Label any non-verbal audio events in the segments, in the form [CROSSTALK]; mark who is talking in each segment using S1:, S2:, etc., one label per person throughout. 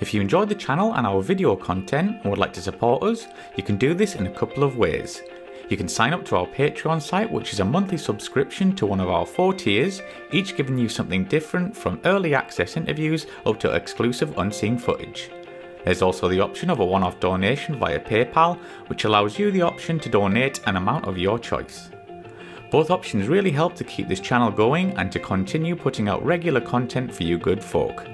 S1: If you enjoyed the channel and our video content and would like to support us, you can do this in a couple of ways. You can sign up to our Patreon site, which is a monthly subscription to one of our four tiers, each giving you something different from early access interviews up to exclusive unseen footage. There's also the option of a one off donation via PayPal, which allows you the option to donate an amount of your choice. Both options really help to keep this channel going and to continue putting out regular content for you good folk.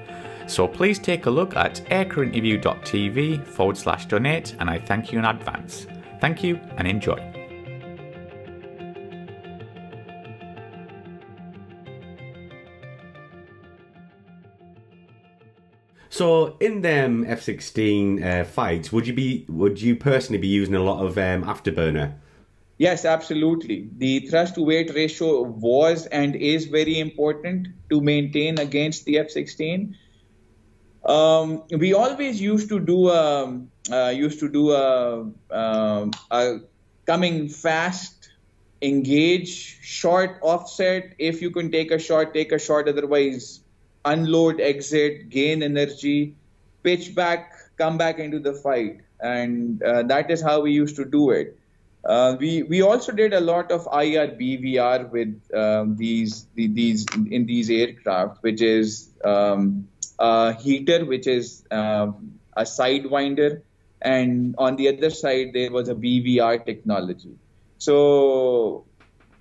S1: So please take a look at aircrewinterview.tv forward slash donate and I thank you in advance. Thank you and enjoy.
S2: So in them F-16 uh, fights, would you be would you personally be using a lot of um, afterburner?
S3: Yes, absolutely. The thrust to weight ratio was and is very important to maintain against the F-16. Um, we always used to do a uh, used to do a, um, a coming fast, engage, short offset. If you can take a shot, take a shot. Otherwise, unload, exit, gain energy, pitch back, come back into the fight. And uh, that is how we used to do it. Uh, we we also did a lot of IRBVR with um, these the, these in these aircraft, which is um, a heater, which is um, a sidewinder, and on the other side there was a BVR technology. So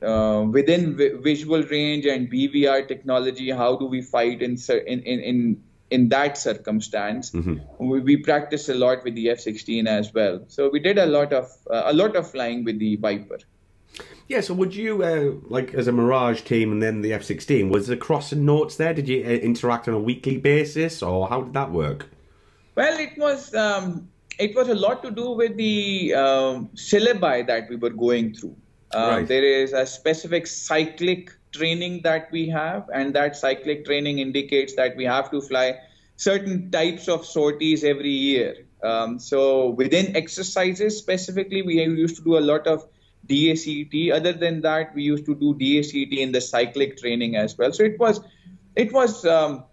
S3: uh, within vi- visual range and BVR technology, how do we fight in in in in that circumstance? Mm-hmm. We, we practice a lot with the F-16 as well. So we did a lot of uh, a lot of flying with the Viper.
S2: Yeah, so would you, uh, like as a Mirage team and then the F 16, was there crossing notes there? Did you uh, interact on a weekly basis or how did that work?
S3: Well, it was. Um, it was a lot to do with the um, syllabi that we were going through. Uh, right. There is a specific cyclic training that we have, and that cyclic training indicates that we have to fly certain types of sorties every year. Um, so within exercises specifically, we used to do a lot of DACT. Other than that, we used to do DACT in the cyclic training as well. So it was, it was, um,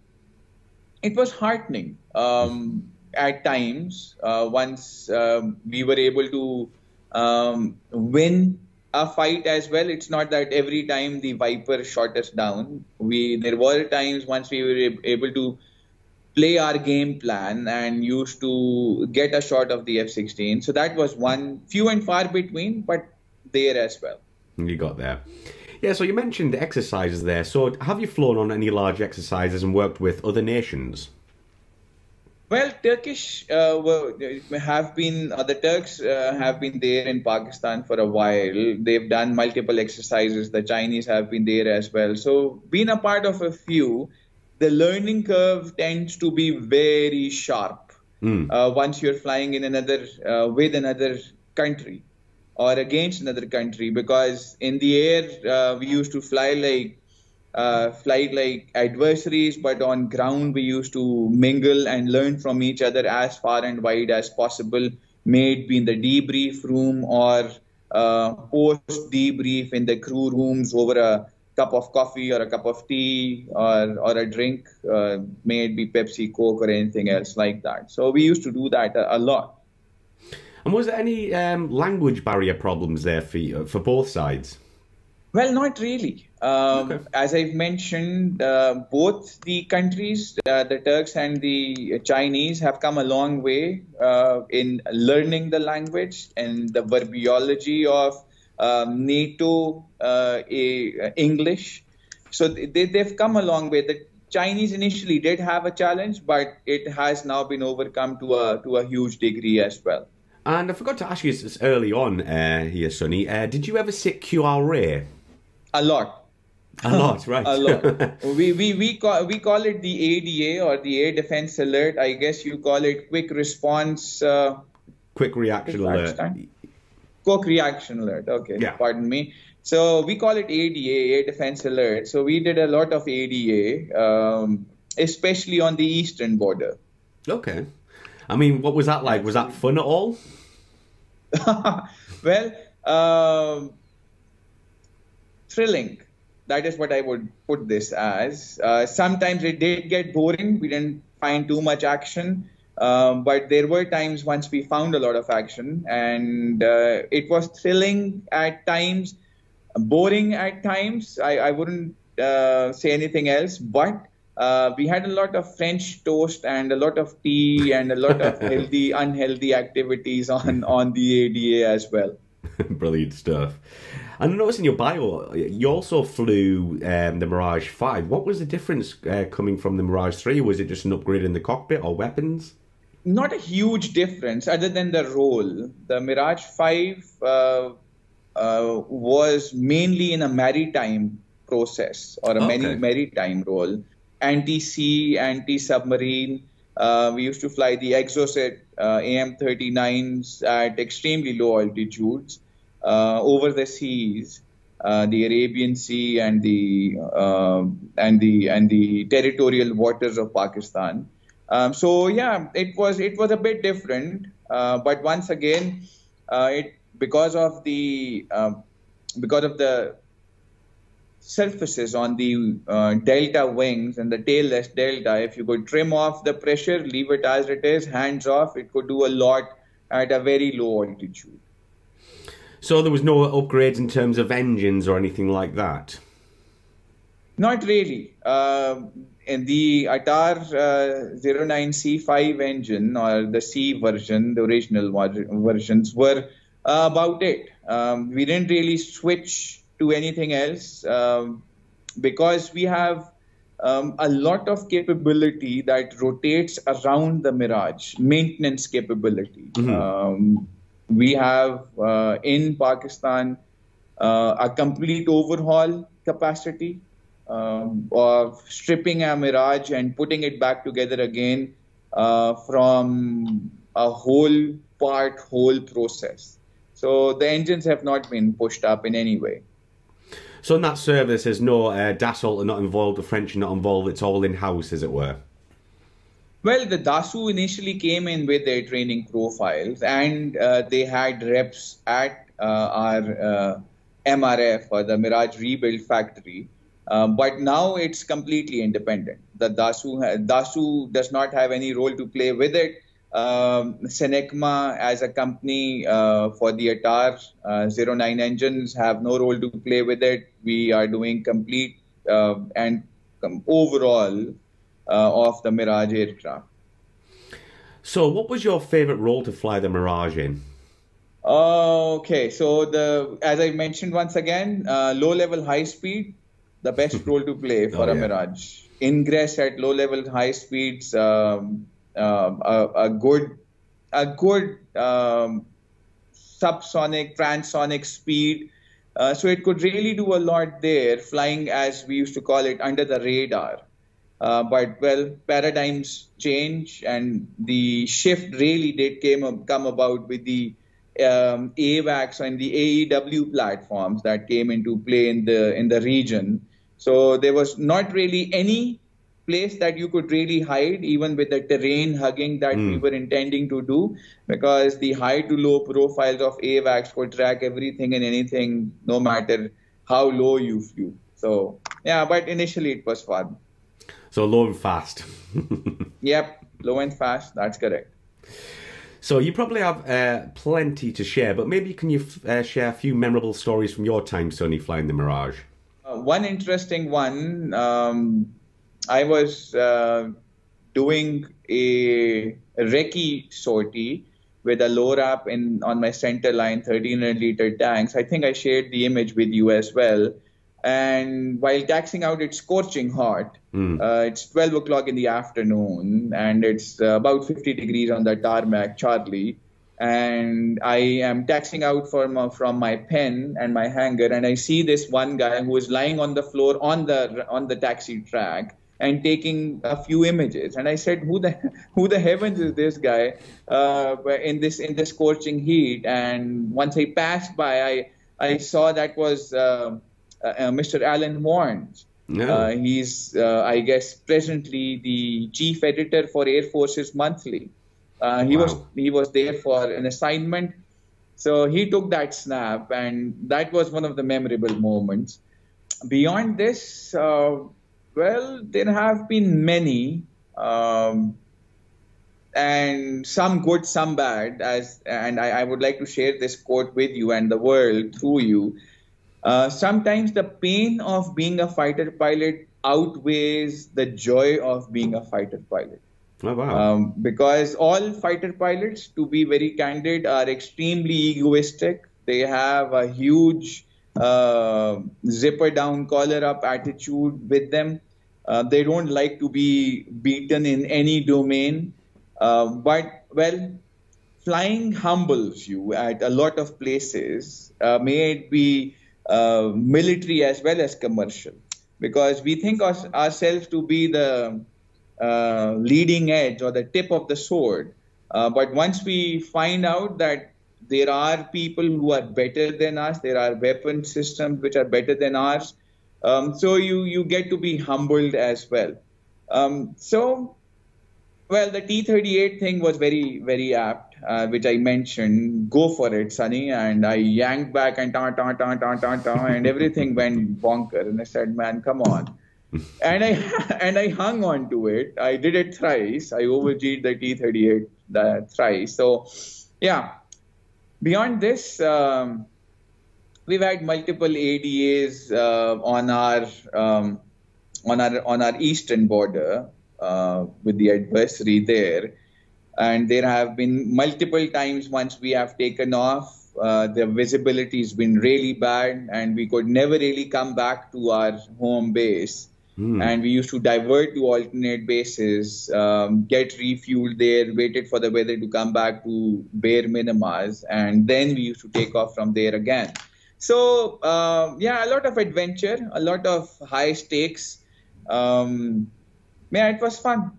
S3: it was heartening um, at times. Uh, once um, we were able to um, win a fight as well. It's not that every time the Viper shot us down. We there were times once we were able to play our game plan and used to get a shot of the F-16. So that was one few and far between, but there as well.
S2: You got there. Yeah, so you mentioned exercises there. So have you flown on any large exercises and worked with other nations?
S3: Well, Turkish uh, have been uh, the Turks uh, have been there in Pakistan for a while. They've done multiple exercises. The Chinese have been there as well. So, being a part of a few, the learning curve tends to be very sharp mm. once you're flying in another uh, with another country or against another country. Because in the air, uh, we used to fly like uh, flight like adversaries, but on ground we used to mingle and learn from each other as far and wide as possible, may it be in the debrief room or uh, post debrief in the crew rooms over a cup of coffee or a cup of tea or, or a drink, uh, may it be Pepsi, Coke, or anything else like that. So we used to do that a, a lot.
S2: And was there any um, language barrier problems there for you, for both sides?
S3: Well, not really. Um, okay. As I've mentioned, uh, both the countries, uh, the Turks and the Chinese, have come a long way uh, in learning the language and the verbiology of um, NATO uh, English. So they, they've come a long way. The Chinese initially did have a challenge, but it has now been overcome to a to a huge degree as well.
S2: And I forgot to ask you this early on uh, here, Sunny. Uh, did you ever sit QRA?
S3: A lot.
S2: A lot, [LAUGHS] right?
S3: a lot. [LAUGHS] we we we call we call it the ADA or the Air Defense Alert. I guess you call it Quick Response. Uh,
S2: quick Reaction Alert.
S3: Quick Reaction Alert. Okay. Yeah. Pardon me. So we call it ADA, Air Defense Alert. So we did a lot of ADA, um, especially on the eastern border.
S2: Okay. I mean, what was that like? Was that fun at all? [LAUGHS]
S3: well, um, thrilling. That is what I would put this as. Uh, sometimes it did get boring. We didn't find too much action. Um, but there were times once we found a lot of action, and uh, it was thrilling at times, boring at times. I, I wouldn't uh, say anything else, but uh, we had a lot of French toast and a lot of tea and a lot of [LAUGHS] healthy, unhealthy activities on, on the ADA as well. [LAUGHS]
S2: Brilliant stuff. And I noticed in your bio, you also flew um, the Mirage 5. What was the difference uh, coming from the Mirage 3? Was it just an upgrade in the cockpit or weapons?
S3: Not a huge difference other than the role. The Mirage 5 uh, uh, was mainly in a maritime process or a okay. maritime role anti sea, anti submarine. Uh, we used to fly the Exocet uh, AM-39s at extremely low altitudes uh, over the seas, uh, the Arabian Sea and the uh, and the and the territorial waters of Pakistan. Um, so yeah, it was it was a bit different, uh, but once again, it because of the because of the surfaces on the uh, delta wings and the tailless delta, if you could trim off the pressure, leave it as it is, hands off, it could do a lot at a very low altitude.
S2: So there was no upgrades in terms of engines or anything like that?
S3: Not really. Uh, in the ATAR uh, 09C5 engine or the C version, the original versions were uh, about it. Um, we didn't really switch to anything else um, because we have um, a lot of capability that rotates around the Mirage, maintenance capability. Mm-hmm. Um, we have uh, in Pakistan uh, a complete overhaul capacity um, of stripping a Mirage and putting it back together again uh, from a whole part, whole process. So the engines have not been pushed up in any way.
S2: So in that service, there's no uh, Dassault are not involved, the French are not involved. It's all in house, as it were.
S3: Well, the Dassault initially came in with their training profiles, and uh, they had reps at uh, our uh, MRF or the Mirage Rebuild Factory. Um, but now it's completely independent. The Dassault, Dassault does not have any role to play with it um, Snecma as a company uh, for the ATAR uh, 09 engines have no role to play with it. We are doing complete uh, and um, overall uh, of the Mirage aircraft.
S2: So, what was your favorite role to fly the Mirage in?
S3: Okay, so the as I mentioned once again, uh, low level high speed, the best [LAUGHS] role to play for oh, a yeah. Mirage. Ingress at low level high speeds. Um, um, a, a, good a good um, subsonic transonic speed. Uh, so it could really do a lot there flying as we used to call it under the radar. Uh, but well paradigms change and the shift really did came come about with the um, AWACS and the AEW platforms that came into play in the in the region. So there was not really any place that you could really hide, even with the terrain hugging that mm. we hmm. were intending to do, because the high to low profiles of AWACS could track everything and anything, no matter how low you flew. So, yeah, but initially it was fun.
S2: So, low and fast. [LAUGHS]
S3: yep, low and fast, that's correct.
S2: So you probably have uh, plenty to share, but maybe can you uh, share a few memorable stories from your time, Sonny, flying the Mirage?
S3: Uh, one interesting one. Um, I was uh, doing a recce sortie with a low wrap in on my center line 1300 liter tanks. I think I shared the image with you as well. And while taxing out, it's scorching hot. Mm. Uh, it's 12 o'clock in the afternoon, and it's uh, about 50 degrees on the tarmac, Charlie. And I am taxing out from from my pen and my hangar, and I see this one guy who is lying on the floor on the on the taxi track and taking a few images. And I said, "Who the [LAUGHS] who the heavens is this guy uh, in this in this scorching heat?" And once I passed by, I I saw that was uh, uh, Mr. Alan Warnes. No. Uh, he's, uh, I guess, presently the chief editor for Air Forces Monthly. Uh, he wow. was he was there for an assignment, so he took that snap, and that was one of the memorable moments. Beyond this, well, there have been many. Um, and some good, some bad. As and I, I, would like to share this quote with you and the world through you. Uh, sometimes the pain of being a fighter pilot outweighs the joy of being a fighter pilot.
S2: Oh, wow.
S3: Um, because all fighter pilots, to be very candid, are extremely egoistic. They have a huge uh, zipper down, collar up attitude with them. Uh, they don't like to be beaten in any domain. Uh, but, well, flying humbles you at a lot of places, uh, may it be uh, military as well as commercial, because we think ourselves to be the uh, leading edge or the tip of the sword. But once we find out that there are people who are better than us, there are weapon systems which are better than ours, um, so you, you get to be humbled as well. Um, so, well, the T38 thing was very, very apt, uh, which I mentioned. Go for it, Sunny. And I yanked back and ta ta ta ta ta ta, and everything [LAUGHS] went bonker. And I said, man, come on [LAUGHS] and I [LAUGHS] and I hung on to it. I did it thrice. I overg'd the T38 the thrice. So, yeah. Beyond this, um, we've had multiple ADAs uh, on our um, on our on our eastern border uh, with the adversary there, and there have been multiple times once we have taken off. Uh, the visibility has been really bad, and we could never really come back to our home base. Mm. And we used to divert to alternate bases, um, get refueled there, waited for the weather to come back to bare minimas, and then we used to take off from there again. So, uh, yeah, a lot of adventure, a lot of high stakes. Um, yeah, it was fun.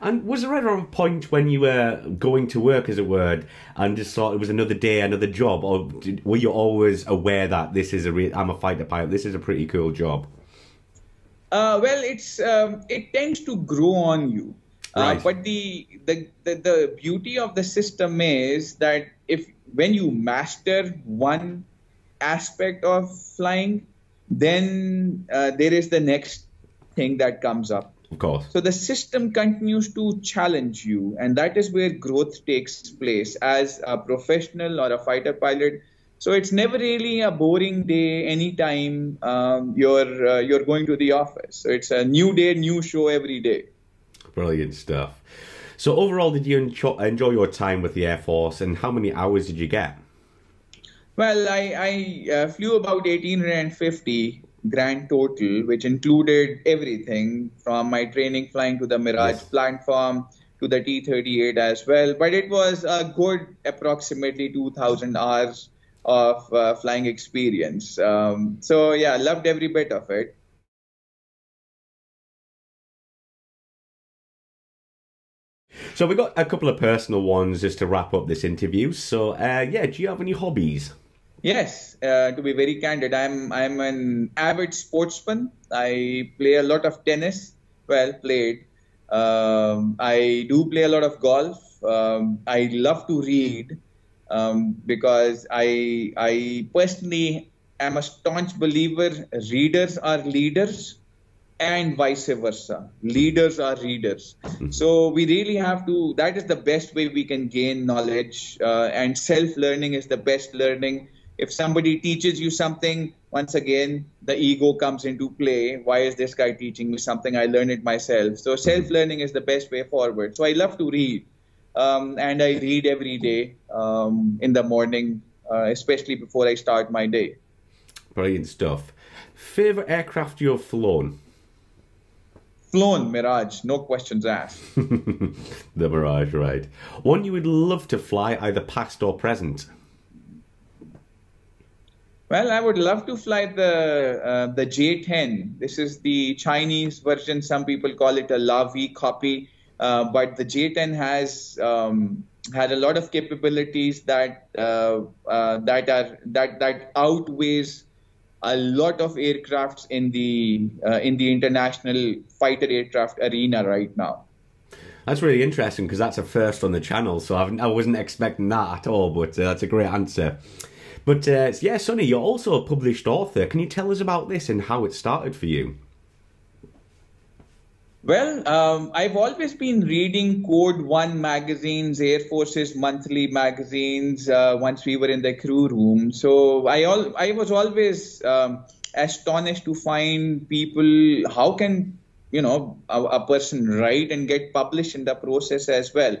S2: And was there ever a point when you were going to work, as it were, and just thought it was another day, another job, or did, were you always aware that this is a re- I'm a fighter pilot, this is a pretty cool job?
S3: Uh, well, it's um, it tends to grow on you. Uh, right. Uh, but the, the, the the beauty of the system is that if when you master one aspect of flying, then uh, there is the next thing that comes up.
S2: Of course.
S3: So the system continues to challenge you, and that is where growth takes place. As a professional or a fighter pilot, so it's never really a boring day anytime um, you're uh, you're going to the office. So it's a new day, new show every day.
S2: Brilliant stuff. So overall, did you enjoy, your time with the Air Force, and how many hours did you get?
S3: Well, I, I uh, flew about 1850 grand total, which included everything from my training flying to the Mirage yes. platform to the T-38 as well. But it was a good approximately 2,000 hours of uh, flying experience. Um, so yeah, loved every bit of it.
S2: So we got a couple of personal ones just to wrap up this interview. So uh, yeah, do you have any hobbies?
S3: Yes, uh, to be very candid, I'm I'm an avid sportsman. I play a lot of tennis. Well played. Um, I do play a lot of golf. Um, I love to read um, because I I personally am a staunch believer readers are leaders and vice versa. Leaders are readers. Mm-hmm. So we really have to. That is the best way we can gain knowledge, uh, and self learning is the best learning. If somebody teaches you something, once again the ego comes into play. Why is this guy teaching me something? I learned it myself. So self learning is the best way forward. So I love to read um, and I read every day um, in the morning, uh, especially before I start my day.
S2: Brilliant stuff. Favorite aircraft you've flown?
S3: Flown Mirage, no questions asked. [LAUGHS]
S2: the Mirage, right? One you would love to fly, either past or present.
S3: Well, I would love to fly the uh, the J10. This is the Chinese version. Some people call it a Lavi copy. Uh, but the J10 has um, had a lot of capabilities that uh, uh, that are that that outweighs a lot of aircrafts in the uh, in the international fighter aircraft arena right now.
S2: That's really interesting because that's a first on the channel, so I've, I was not expecting that at all. But uh, that's a great answer. But yeah, Sonny, you're also a published author. Can you tell us about this and how it started for you?
S3: Well, um, I've always been reading Code One magazines, Air Force's monthly magazines. Uh, once we were in the crew room, so I all I was always um, astonished to find people. How can you know a, a, person write and get published in the process as well?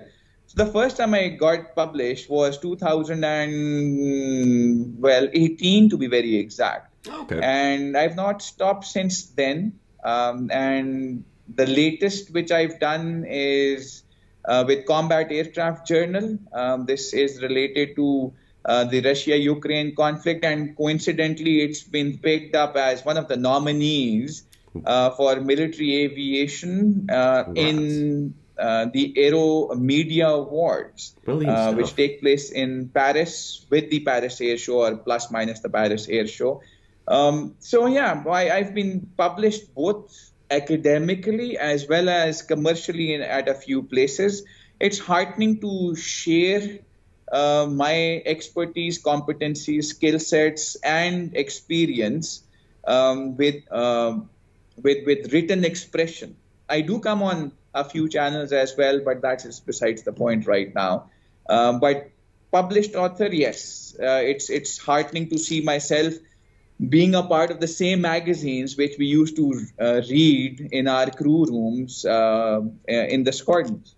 S3: So the first time I got published was 2018 well to be very exact.
S2: Okay.
S3: And I've not stopped since then. Um, and the latest which I've done is uh, with Combat Aircraft Journal. Um, this is related to uh, the Russia-Ukraine conflict, and coincidentally, it's been picked up as one of the nominees uh, for military aviation uh, in uh, the Aero Media Awards, uh, which take place in Paris with the Paris Air Show or plus minus the Paris Air Show. Um, so yeah, I, I've been published both academically as well as commercially in, at a few places. It's heartening to share uh, my expertise, competencies, skill sets, and experience um, with, uh, with with written expression. I do come on a few channels as well, but that is besides the point right now. Um, but published author, yes, uh, it's it's heartening to see myself being a part of the same magazines which we used to uh, read in our crew rooms uh, in the squadrons.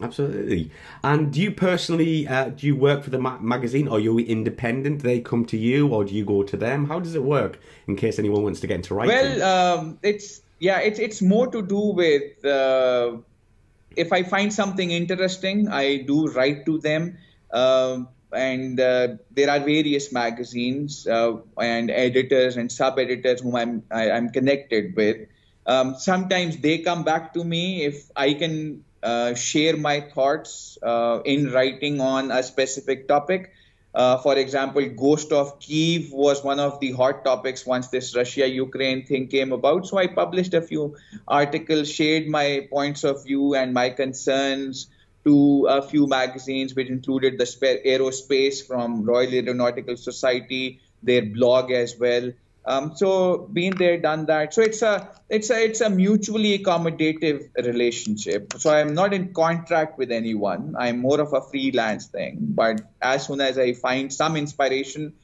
S2: Absolutely. And do you personally uh, do you work for the ma- magazine, or are you independent? They come to you, or do you go to them? How does it work? In case anyone wants to get into writing.
S3: Well, um, it's yeah, it's it's more to do with uh, if I find something interesting, I do write to them. Um, and uh, there are various magazines uh, and editors and sub editors whom I'm I, am i am connected with. Um, sometimes they come back to me if I can uh, share my thoughts uh, in writing on a specific topic. Uh, for example, Ghost of Kiev was one of the hot topics once this Russia Ukraine thing came about. So I published a few articles, shared my points of view and my concerns to a few magazines, which included the Aerospace from Royal Aeronautical Society, their blog as well. Um, so been there, done that. So it's a it's a it's a mutually accommodative relationship. So I'm not in contract with anyone. I'm more of a freelance thing. But as soon as I find some inspiration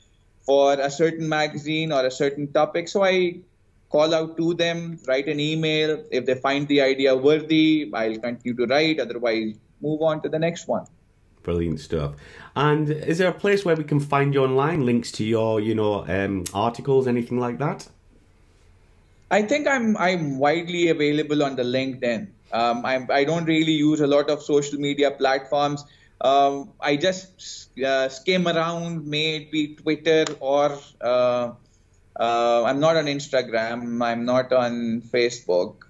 S3: for a certain magazine or a certain topic, so I call out to them, write an email. If they find the idea worthy, I'll continue to write. Otherwise, move on to the next one.
S2: Brilliant stuff. And is there a place where we can find you online, links to your, you know, um, articles, anything like that?
S3: I think I'm I'm widely available on the LinkedIn. Um, I'm, I don't really use a lot of social media platforms. Um, I just uh, skim around, may it be Twitter or uh, uh, I'm not on Instagram. I'm not on Facebook.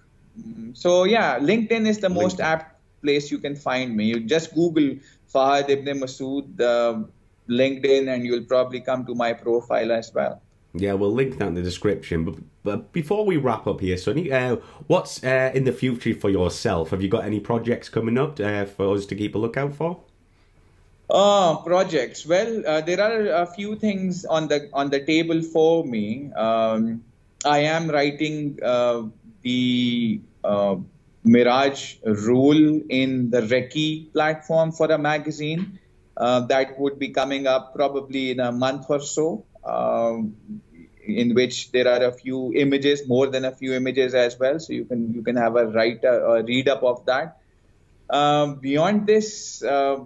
S3: So yeah, LinkedIn is the LinkedIn. most apt place you can find me. You just Google Fahad Ibne Masood, uh, LinkedIn, and you'll probably come to my profile as well.
S2: Yeah, we'll link that in the description. But, but before we wrap up here, Sonny, uh, what's uh, in the future for yourself? Have you got any projects coming up uh, for us to keep a lookout for?
S3: Oh, projects. Well, uh, there are a few things on the on the table for me. Um, I am writing uh, the uh, Mirage role in the Recce platform for a magazine. Uh, that would be coming up probably in a month or so, um, in which there are a few images, more than a few images as well. So you can you can have a write a, a read up of that. Um, beyond this, uh,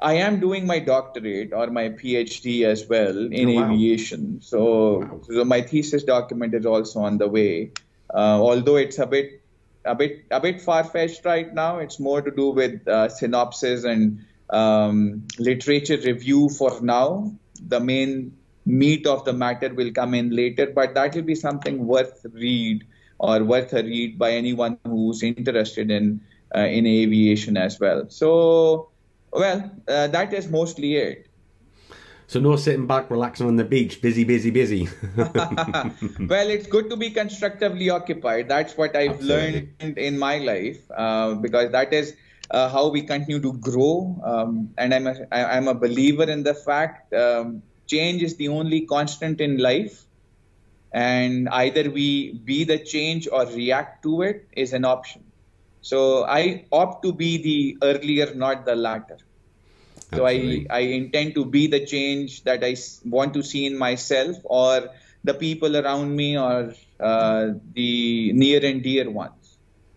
S3: I am doing my doctorate or my PhD as well in oh, wow. aviation. So, wow. so my thesis document is also on the way. Uh, although it's a bit a bit a bit far fetched right now. It's more to do with uh, synopsis and um, literature review for now. The main meat of the matter will come in later, but that will be something worth read or worth a read by anyone who's interested in uh, in aviation as well. So, well, uh, that is mostly it.
S2: So no sitting back, relaxing on the beach, busy, busy, busy. [LAUGHS]
S3: well, it's good to be constructively occupied. That's what I've Absolutely. learned in my life, uh, because that is uh, how we continue to grow. Um, and I'm a, I'm a believer in the fact um, change is the only constant in life. and either we be the change or react to it is an option. So I opt to be the earlier, not the latter. So I, I intend to be the change that I want to see in myself or the people around me or uh, the near and dear ones.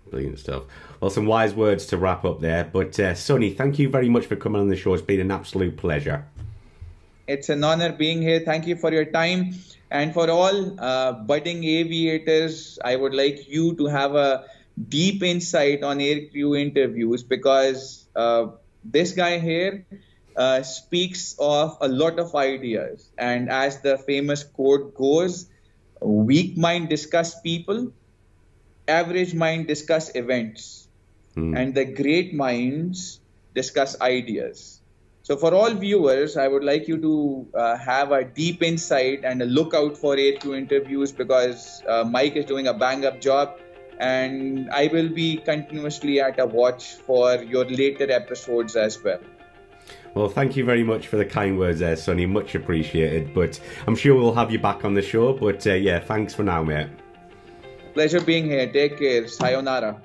S2: Brilliant stuff. Well, some wise words to wrap up there. But uh, Sonny, thank you very much for coming on the show. It's been an absolute pleasure.
S3: It's an honor being here. Thank you for your time. And for all uh, budding aviators, I would like you to have a deep insight on air crew interviews because uh, this guy here uh, speaks of a lot of ideas. And as the famous quote goes, weak mind discuss people, average mind discuss events, mm. and the great minds discuss ideas. So, for all viewers, I would like you to uh, have a deep insight and a look out for Aircrew interviews because uh, Mike is doing a bang up job and I will be continuously at a watch for your later episodes as well.
S2: Well, thank you very much for the kind words there, Sonny. Much appreciated. But I'm sure we'll have you back on the show. But uh, yeah, thanks for now, mate.
S3: Pleasure being here. Take care. Sayonara.